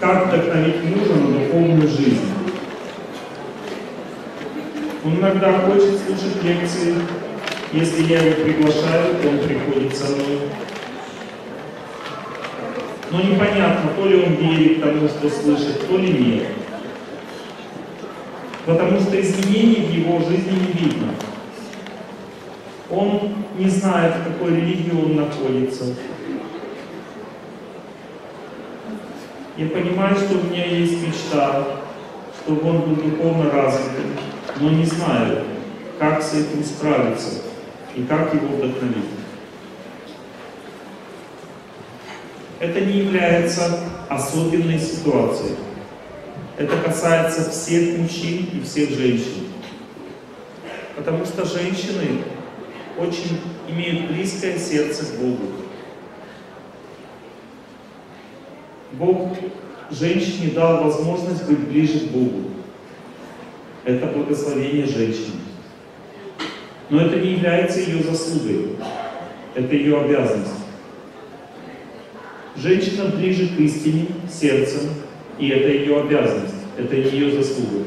как вдохновить мужа на духовную жизнь. Он иногда хочет слушать лекции. Если я его приглашаю, то он приходит со мной. Но непонятно, то ли он верит тому, что слышит, то ли нет. Потому что изменений в его жизни не видно. Он не знает, в какой религии он находится. Я понимаю, что у меня есть мечта, чтобы он был духовно развитым, но не знаю, как с этим справиться и как его вдохновить. Это не является особенной ситуацией. Это касается всех мужчин и всех женщин. Потому что женщины очень имеют близкое сердце к Богу. Бог женщине дал возможность быть ближе к Богу. Это благословение женщины. Но это не является ее заслугой. Это ее обязанность. Женщина ближе к истине сердцем, и это ее обязанность, это ее заслуга.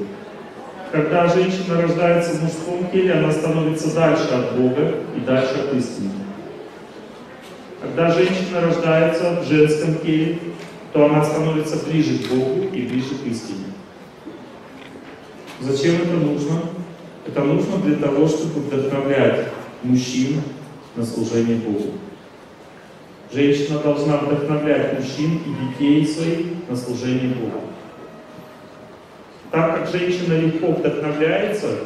Когда женщина рождается в мужском теле, она становится дальше от Бога и дальше от истины. Когда женщина рождается в женском теле, то она становится ближе к Богу и ближе к истине. Зачем это нужно? Это нужно для того, чтобы вдохновлять мужчин на служение Богу. Женщина должна вдохновлять мужчин и детей своих на служение Богу. Так как женщина легко вдохновляется,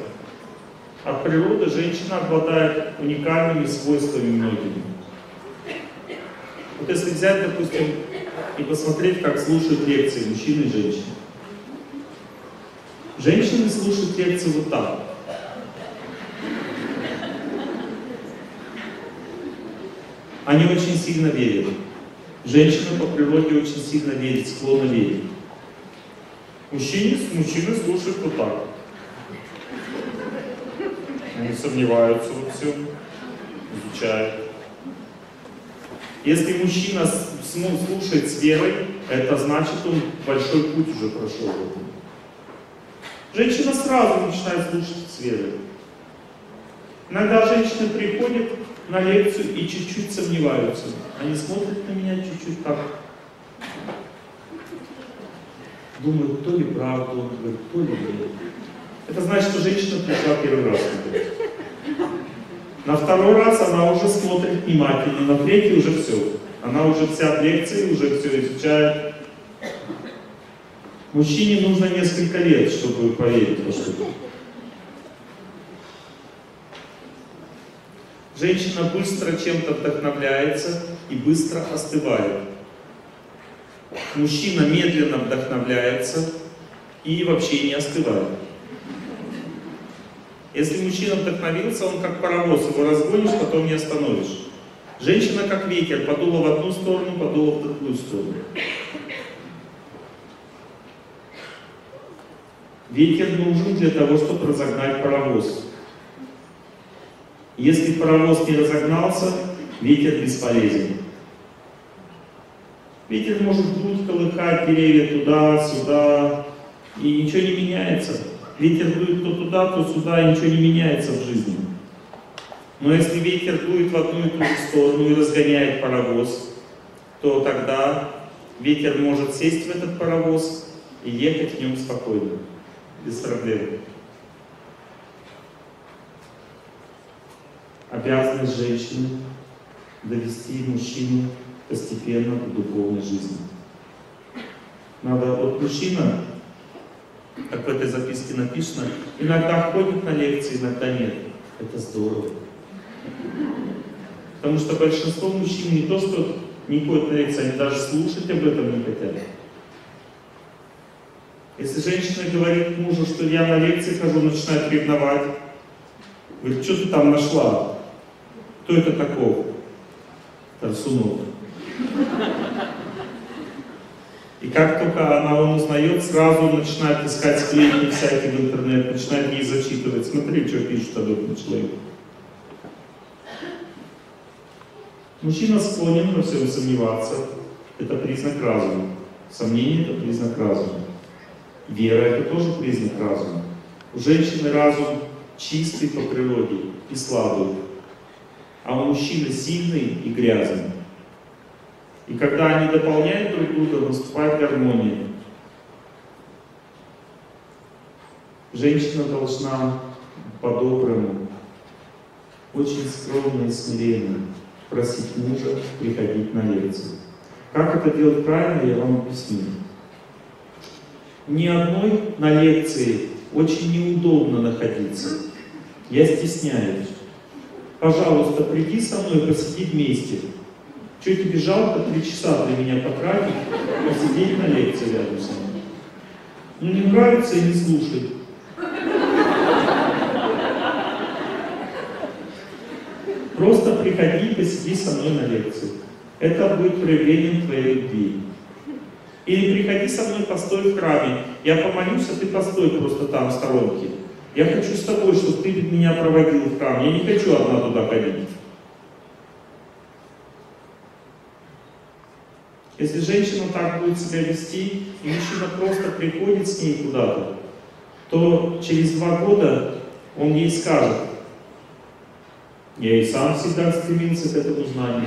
от природы женщина обладает уникальными свойствами многими. Вот если взять, допустим, и посмотреть, как слушают лекции мужчины и женщины. Женщины слушают лекции вот так. Они очень сильно верят. Женщина по природе очень сильно верит, склонна верить. Мужчины, мужчины слушают вот так. Они сомневаются во всем, изучают. Если мужчина слушает с верой, это значит, он большой путь уже прошел. Женщина сразу начинает слушать с верой. Иногда женщины приходят на лекцию и чуть-чуть сомневаются. Они смотрят на меня чуть-чуть так. Думают, то ли правду он то ли нет. Это значит, что женщина пришла первый раз. На второй раз она уже смотрит внимательно, на третий уже все. Она уже вся в лекции, уже все изучает. Мужчине нужно несколько лет, чтобы поверить во что-то. Женщина быстро чем-то вдохновляется и быстро остывает. Мужчина медленно вдохновляется и вообще не остывает. Если мужчина вдохновился, он как паровоз, его разгонишь, потом не остановишь. Женщина как ветер, подула в одну сторону, подула в другую сторону. Ветер нужен для того, чтобы разогнать паровоз. Если паровоз не разогнался, ветер бесполезен. Ветер может дуть, колыхать деревья туда-сюда, и ничего не меняется. Ветер дует то туда, то сюда, и ничего не меняется в жизни. Но если ветер дует в одну и ту же сторону и разгоняет паровоз, то тогда ветер может сесть в этот паровоз и ехать в нем спокойно, без проблем. Обязанность женщины довести мужчину постепенно к духовной жизни. Надо, вот мужчина как в этой записке написано, иногда ходит на лекции, иногда нет. Это здорово. Потому что большинство мужчин не то, что не ходят на лекции, они даже слушать об этом не хотят. Если женщина говорит мужу, что я на лекции хожу, начинает ревновать, говорит, что ты там нашла? Кто это таков? Тарсунов. И как только она он узнает, сразу начинает искать сплетни всякие в интернет, начинает ей зачитывать. Смотри, что пишет об этом человек. Мужчина склонен во всем сомневаться. Это признак разума. Сомнение – это признак разума. Вера – это тоже признак разума. У женщины разум чистый по природе и слабый, а у мужчины сильный и грязный. И когда они дополняют друг друга, наступает гармония. Женщина должна по-доброму, очень скромно и смиренно просить мужа приходить на лекцию. Как это делать правильно, я вам объясню. Ни одной на лекции очень неудобно находиться. Я стесняюсь. Пожалуйста, приди со мной посиди вместе. Что тебе жалко три часа для меня потратить, посидеть на лекции рядом со мной? Ну не нравится и не слушай. Просто приходи, посиди со мной на лекции. Это будет проявлением твоей любви. Или приходи со мной, постой в храме. Я помолюсь, а ты постой просто там, в сторонке. Я хочу с тобой, чтобы ты меня проводил в храм. Я не хочу одна туда ходить. Если женщина так будет себя вести, и мужчина просто приходит с ней куда-то, то через два года он ей скажет, я и сам всегда стремился к этому знанию.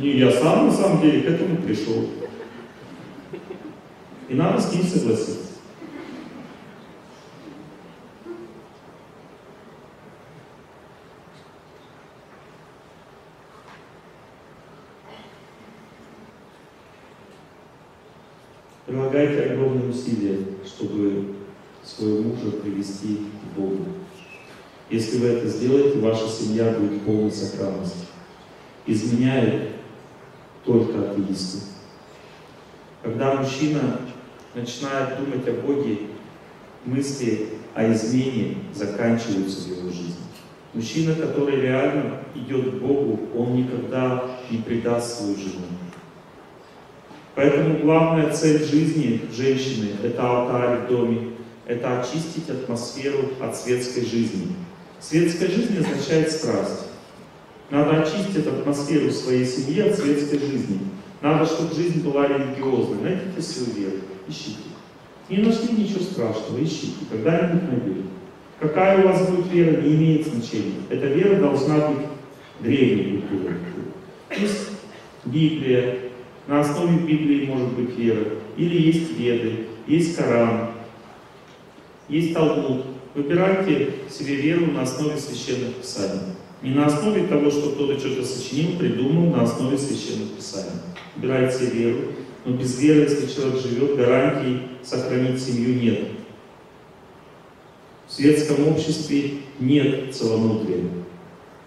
И я сам на самом деле к этому пришел. И надо с ним согласиться. Прилагайте огромные усилия, чтобы своего мужа привести к Богу. Если вы это сделаете, ваша семья будет полной сохранности. Изменяют только атеисты. Когда мужчина начинает думать о Боге, мысли о измене заканчиваются в его жизни. Мужчина, который реально идет к Богу, он никогда не предаст свою жену. Поэтому главная цель жизни женщины – это алтарь в доме, это очистить атмосферу от светской жизни. Светская жизнь означает страсть. Надо очистить атмосферу своей семьи от светской жизни. Надо, чтобы жизнь была религиозной. Найдите свою веру, ищите. Не нашли ничего страшного, ищите, когда-нибудь найдете. Какая у вас будет вера, не имеет значения. Эта вера должна быть древней культурой. Есть Библия, на основе Библии может быть вера. Или есть Веды, есть Коран, есть Талмуд. Выбирайте себе веру на основе священных писаний. Не на основе того, что кто-то что-то сочинил, придумал, на основе священных писаний. Выбирайте веру. Но без веры, если человек живет, гарантий сохранить семью нет. В светском обществе нет целомудрия,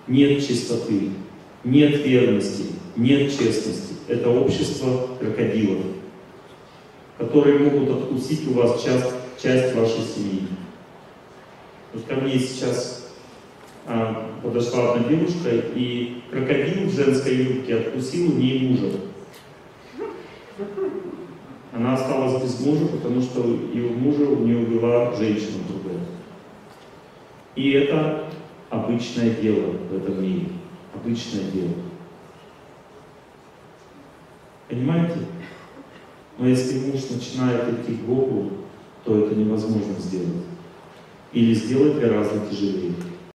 нет чистоты, нет верности, нет честности. Это общество крокодилов, которые могут откусить у вас часть, часть вашей семьи. Вот ко мне сейчас а, подошла одна девушка, и крокодил в женской юбке откусил у ней мужа. Она осталась без мужа, потому что его мужа у нее была женщина другая. И это обычное дело в этом мире. Обычное дело. Понимаете? Но если муж начинает идти к Богу, то это невозможно сделать. Или сделать гораздо тяжелее.